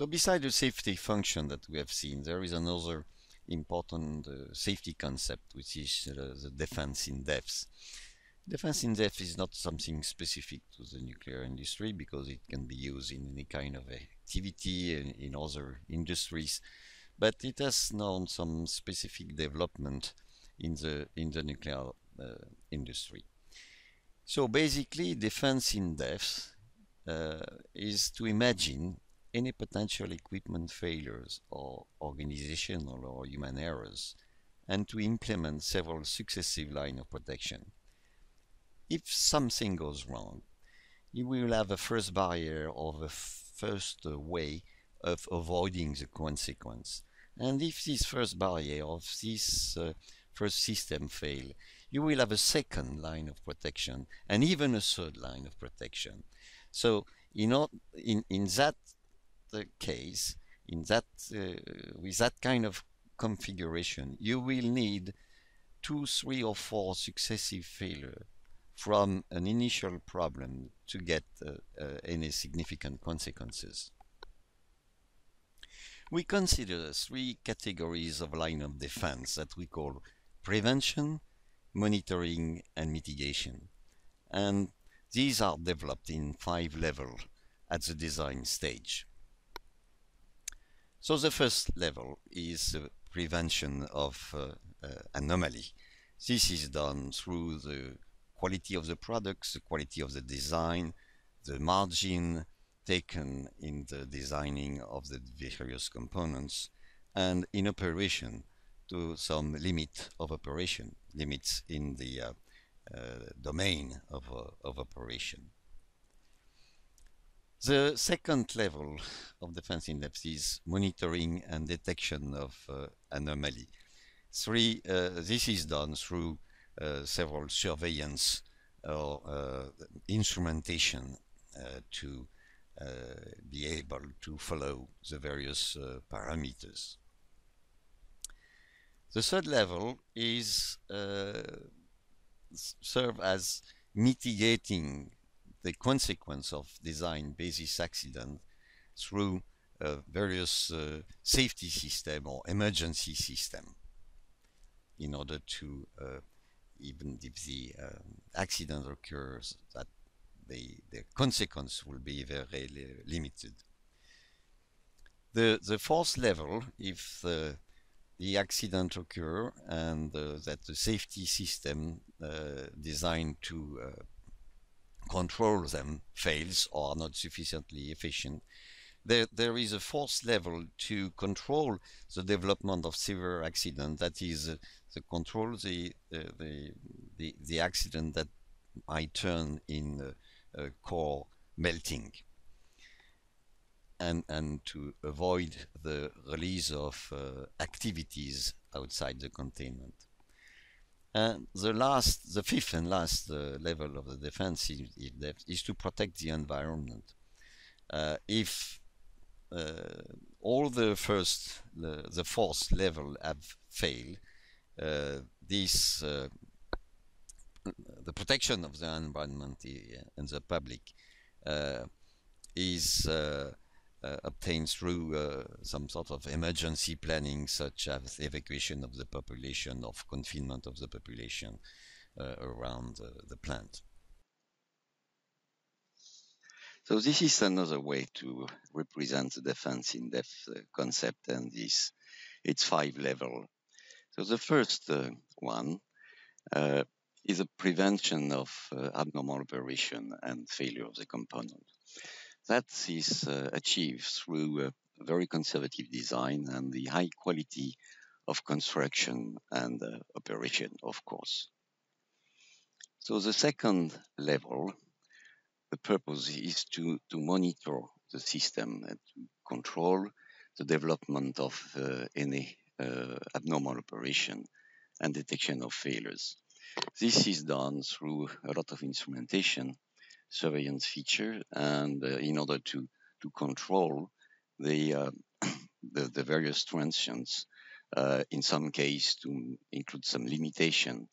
So besides the safety function that we have seen, there is another important uh, safety concept, which is uh, the defense in depth. Defense in depth is not something specific to the nuclear industry because it can be used in any kind of activity in, in other industries, but it has known some specific development in the in the nuclear uh, industry. So basically, defense in depth uh, is to imagine any potential equipment failures or organizational or human errors and to implement several successive lines of protection. If something goes wrong, you will have a first barrier or a first way of avoiding the consequence. And if this first barrier of this uh, first system fail, you will have a second line of protection and even a third line of protection. So in, in, in that uh, case, in that uh, with that kind of configuration, you will need two, three, or four successive failure from an initial problem to get uh, uh, any significant consequences. We consider three categories of line of defense that we call prevention, monitoring, and mitigation. And these are developed in five levels at the design stage. So the first level is uh, prevention of uh, uh, anomaly. This is done through the quality of the products, the quality of the design, the margin taken in the designing of the various components, and in operation to some limit of operation, limits in the uh, uh, domain of, uh, of operation. The second level of defense in depth is monitoring and detection of uh, anomaly. Three, uh, this is done through uh, several surveillance or uh, instrumentation uh, to uh, be able to follow the various parameters. The third level is serve as mitigating the consequence of design basis accident through uh, various uh, safety system or emergency system in order to uh, even if the um, accident occurs that the, the consequence will be very limited. The, the fourth level, if the, the accident occur and uh, that the safety system uh, designed to uh, control them fails or are not sufficiently efficient. There, there is a fourth level to control the development of severe accident. That is, uh, the control the, uh, the, the the accident that might turn in uh, core melting, and and to avoid the release of uh, activities outside the containment. And the last, the fifth and last uh, level of the defense is, is, to protect the environment. Uh, if uh, all the first, the, the, fourth level have failed, uh, this uh, the protection of the environment and the public uh, is uh, obtained through uh, some sort of emergency planning, such as evacuation of the population, of confinement of the population uh, around the plant. So this is another way to represent the defense in depth concept and this its five level. So the first uh, one uh, is a prevention of uh, abnormal operation and failure of the component. That is uh, achieved through a very conservative design and the high quality of construction and uh, operation, of course. So the second level, the purpose is to, to monitor the system and to control the development of uh, any uh, abnormal operation and detection of failures. This is done through a lot of instrumentation surveillance feature, and uh, in order to to control the uh, the, the, various transients, uh, in some case to include some limitation.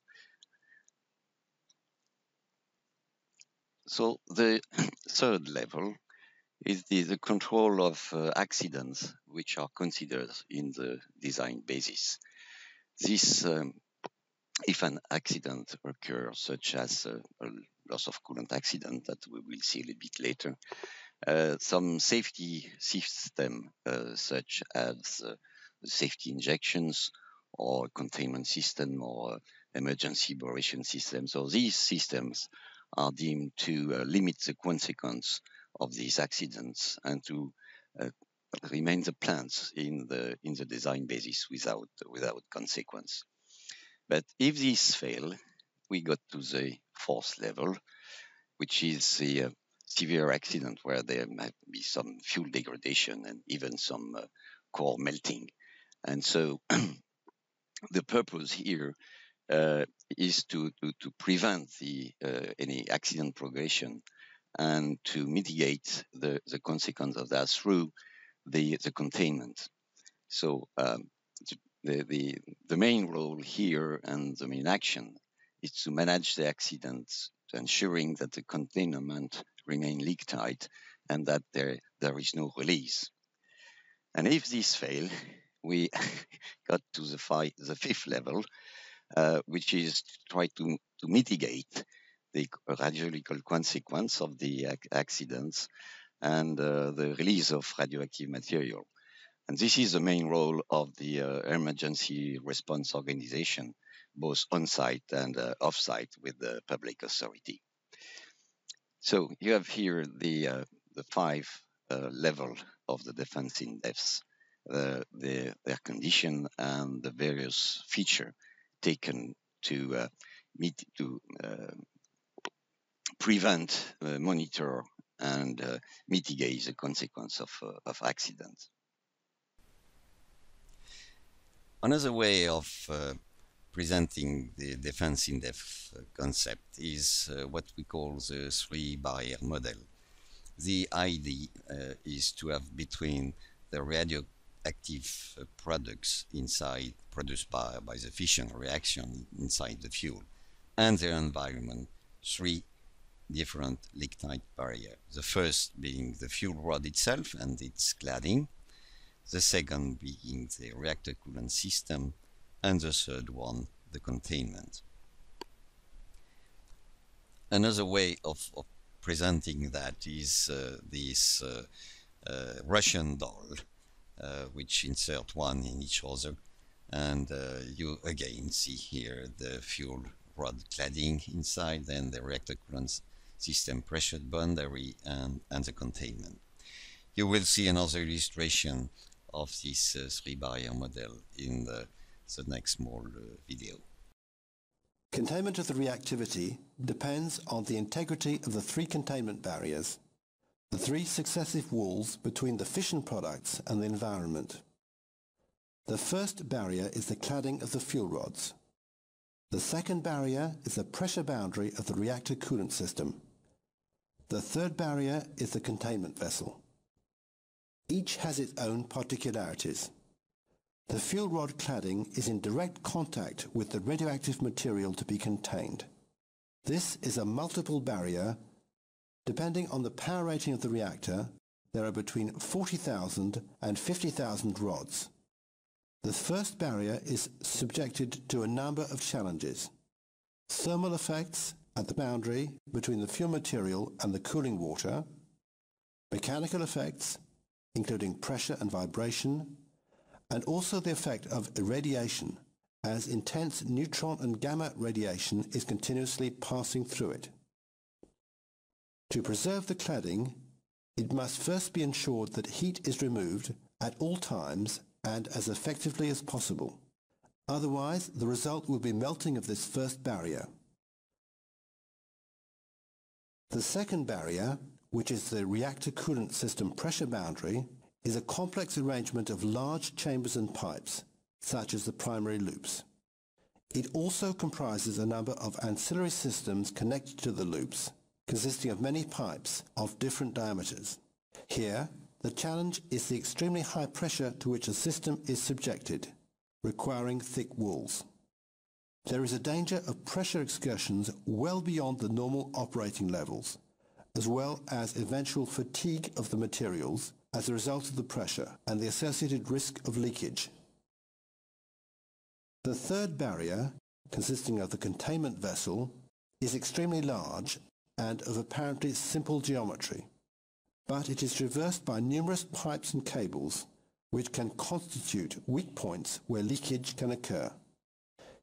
So the third level is the, the control of uh, accidents which are considered in the design basis. This, um, if an accident occurs, such as a loss of coolant accident that we will see a little bit later, uh, some safety system uh, such as uh, safety injections or containment system or emergency evacuation system. So these systems are deemed to uh, limit the consequence of these accidents and to uh, remain the plants in the in the design basis without without consequence. But if these fail, we got to the fourth level, which is the uh, severe accident where there might be some fuel degradation and even some uh, core melting. And so the purpose here uh, is to, to, to, prevent the, uh, any accident progression and to mitigate the, the consequence of that through the, the containment. So um, the, the, the main role here and the main action is to manage the accidents, ensuring that the containment remain leak tight and that there, there is no release. And if this fail, we got to the, five, the fifth level, uh, which is to try to, to mitigate the radiological consequence of the accidents and uh, the release of radioactive material. And this is the main role of the uh, emergency response organization, both on-site and uh, off-site with the public authority. So you have here the uh, the five uh, level of the defense in depth, the, the, their condition and the various feature taken to uh, meet to uh, prevent, uh, monitor, and mitigate the consequence of, of accidents. Another way of presenting the defense in depth concept is uh, what we call the three barrier model. The idea uh, is to have between the radioactive uh, products inside produced by, by the fission reaction inside the fuel and the environment three different leak tight barriers. The first being the fuel rod itself and its cladding, the second being the reactor coolant system, and the third one, the containment. Another way of, of presenting that is uh, this uh, uh, Russian doll, uh, which insert one in each other, and uh, you again see here the fuel rod cladding inside, then the reactor coolant system pressure boundary, and, and the containment. You will see another illustration of this uh, three barrier model in the the next small uh, video. Containment of the reactivity depends on the integrity of the three containment barriers, the three successive walls between the fission products and the environment. The first barrier is the cladding of the fuel rods. The second barrier is the pressure boundary of the reactor coolant system. The third barrier is the containment vessel. Each has its own particularities. The fuel rod cladding is in direct contact with the radioactive material to be contained. This is a multiple barrier. Depending on the power rating of the reactor, there are between 40,000 and 50,000 rods. The first barrier is subjected to a number of challenges. Thermal effects at the boundary between the fuel material and the cooling water, mechanical effects, including pressure and vibration, and also the effect of irradiation as intense neutron and gamma radiation is continuously passing through it. To preserve the cladding, it must first be ensured that heat is removed at all times and as effectively as possible. Otherwise, the result will be melting of this first barrier. The second barrier, which is the reactor coolant system pressure boundary, is a complex arrangement of large chambers and pipes, such as the primary loops. It also comprises a number of ancillary systems connected to the loops, consisting of many pipes of different diameters. Here, the challenge is the extremely high pressure to which a system is subjected, requiring thick walls. There is a danger of pressure excursions well beyond the normal operating levels, as well as eventual fatigue of the materials as a result of the pressure and the associated risk of leakage. The third barrier, consisting of the containment vessel, is extremely large and of apparently simple geometry, but it is traversed by numerous pipes and cables which can constitute weak points where leakage can occur.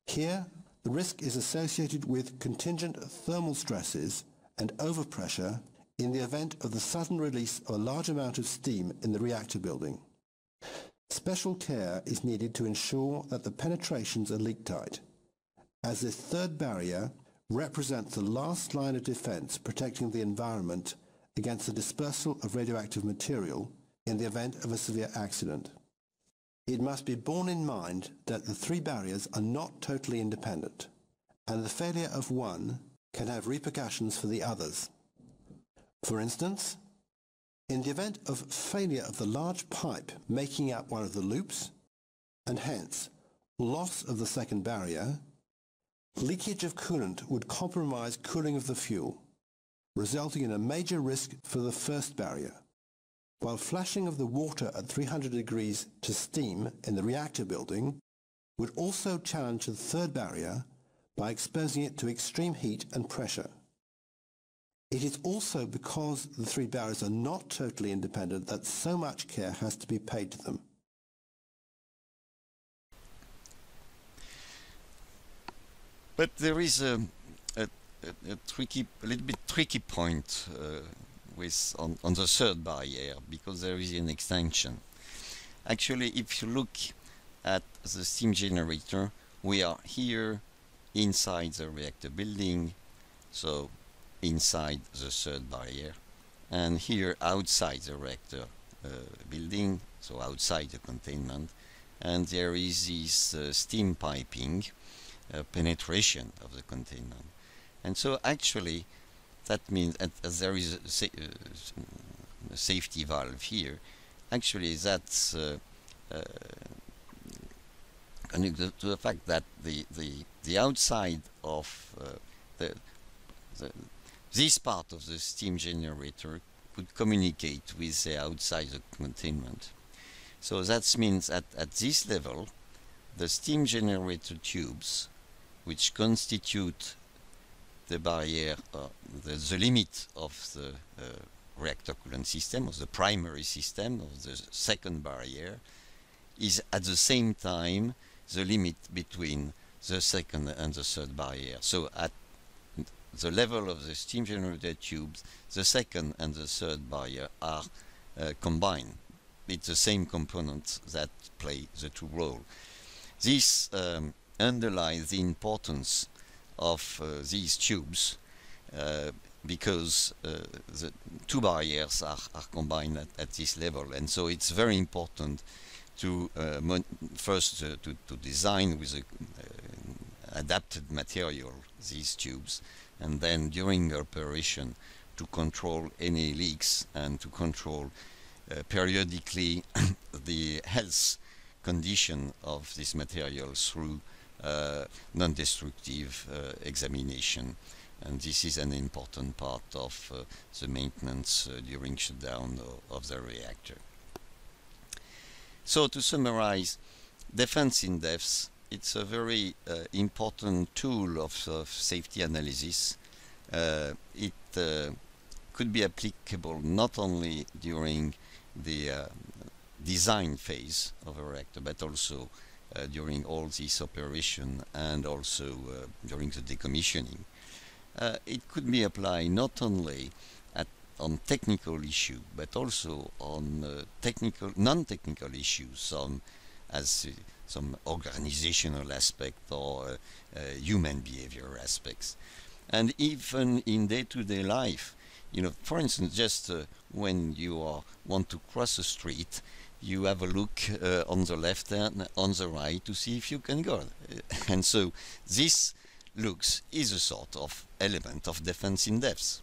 Here, the risk is associated with contingent thermal stresses and overpressure in the event of the sudden release of a large amount of steam in the reactor building. Special care is needed to ensure that the penetrations are leak tight, as this third barrier represents the last line of defense protecting the environment against the dispersal of radioactive material in the event of a severe accident. It must be borne in mind that the three barriers are not totally independent, and the failure of one can have repercussions for the others. For instance, in the event of failure of the large pipe making up one of the loops, and hence loss of the second barrier, leakage of coolant would compromise cooling of the fuel, resulting in a major risk for the first barrier while flashing of the water at 300 degrees to steam in the reactor building would also challenge the third barrier by exposing it to extreme heat and pressure. It is also because the three barriers are not totally independent that so much care has to be paid to them. But there is a, a, a, tricky, a little bit tricky point uh, with on, on the third barrier because there is an extension. Actually, if you look at the steam generator, we are here inside the reactor building, so inside the third barrier, and here outside the reactor uh, building, so outside the containment, and there is this uh, steam piping uh, penetration of the containment. And so actually, that means that as there is a, sa uh, a, safety valve here, actually that's uh, uh, connected to the fact that the the the outside of uh, the, the this part of the steam generator could communicate with the outside the containment. So that means that at this level, the steam generator tubes, which constitute the barrier, uh, the, the, limit of the uh, reactor coolant system, of the primary system, of the second barrier, is at the same time the limit between the second and the third barrier. So at the level of the steam generator tubes, the second and the third barrier are uh, combined. It's the same components that play the two roles. This um, underlies the importance of uh, these tubes uh, because uh, the two barriers are, are combined at, at, this level and so it's very important to first to, to design with a adapted material these tubes and then during operation to control any leaks and to control uh, periodically the health condition of this material through uh, non-destructive uh, examination. And this is an important part of uh, the maintenance during shutdown of the reactor. So to summarize, defense in depth, it's a very uh, important tool of, of safety analysis. Uh, it uh, could be applicable not only during the design phase of a reactor, but also uh, during all this operation and also uh, during the decommissioning. Uh, it could be applied not only on technical issue but also on technical, non-technical issues, some as some organizational aspect or human behavior aspects. And even in day-to-day -day life, you know, for instance, just uh, when you are, want to cross a street, you have a look uh, on the left and on the right to see if you can go. And so this looks is a sort of element of defense in depth.